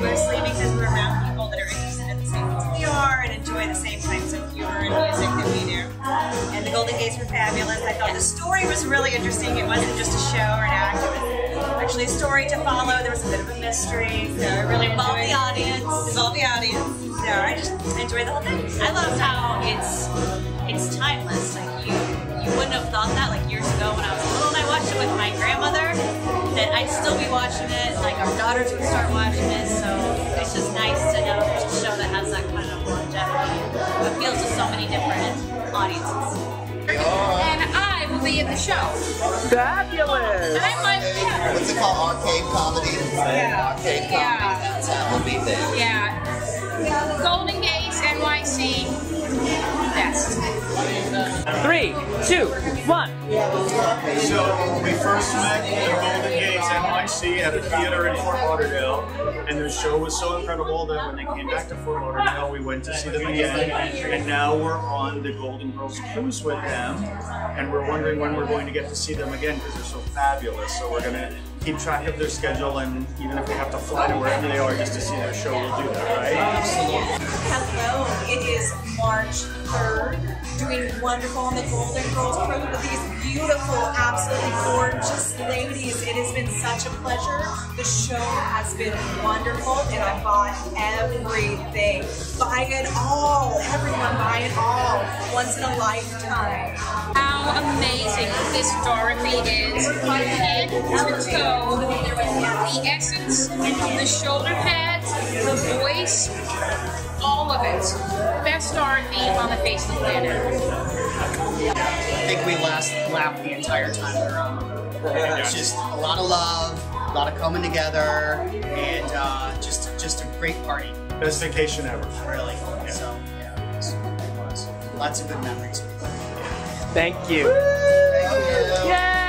mostly because we're around people that are interested in the same things we are and enjoy the same types of humor and music that we do. And the Golden Gays were fabulous. I thought the story was really interesting. It wasn't just a show or an act. It was actually a story to follow. There was a bit of a mystery. So I really Involve enjoyed the audience. Involve the audience. So I just enjoyed the whole thing. I loved how it's it's timeless. Like you you wouldn't have thought that like years ago when I was little and I watched it with my grandmother that I'd still be watching it. Like our daughters would start watching it. So it's just nice to know there's a show that has that kind of longevity. Appeals to so many different audiences. And I will be in the show. Fabulous! And I'm like, yeah. What's it called? Arcade comedy? Yeah. Arcade comedy. Yeah. That will be there. Yeah. Golden Gays, NYC. Best. Three, two, one. So we first met at Golden NYC at a theater in Fort Lauderdale, and the show was so incredible that when they came back to Fort Lauderdale, we went to see them again, and now we're on the Golden Girls cruise with them, and we're wondering when we're going to get to see them again because they're so fabulous. So we're gonna keep track of their schedule, and even if we have to fly to wherever they are just to see their show, we'll do that, right? Hello, it is March 3rd. Doing wonderful on the Golden Girls program with these beautiful, absolutely gorgeous ladies. It has been such a pleasure. The show has been wonderful, and I bought everything. Buy it all. Everyone buy it all. Once in a lifetime. How amazing this Dorothy is. My Head to toe, the essence, the shoulder pads, the voice, all of it. Best Dorothy on the face of the planet. I think we last laughed the entire time we were on. It's just a lot of love, a lot of coming together, and uh, just just a great party, Best vacation ever. really. So yeah, it was, it was. lots of good memories. Thank you. Thank you. Yay!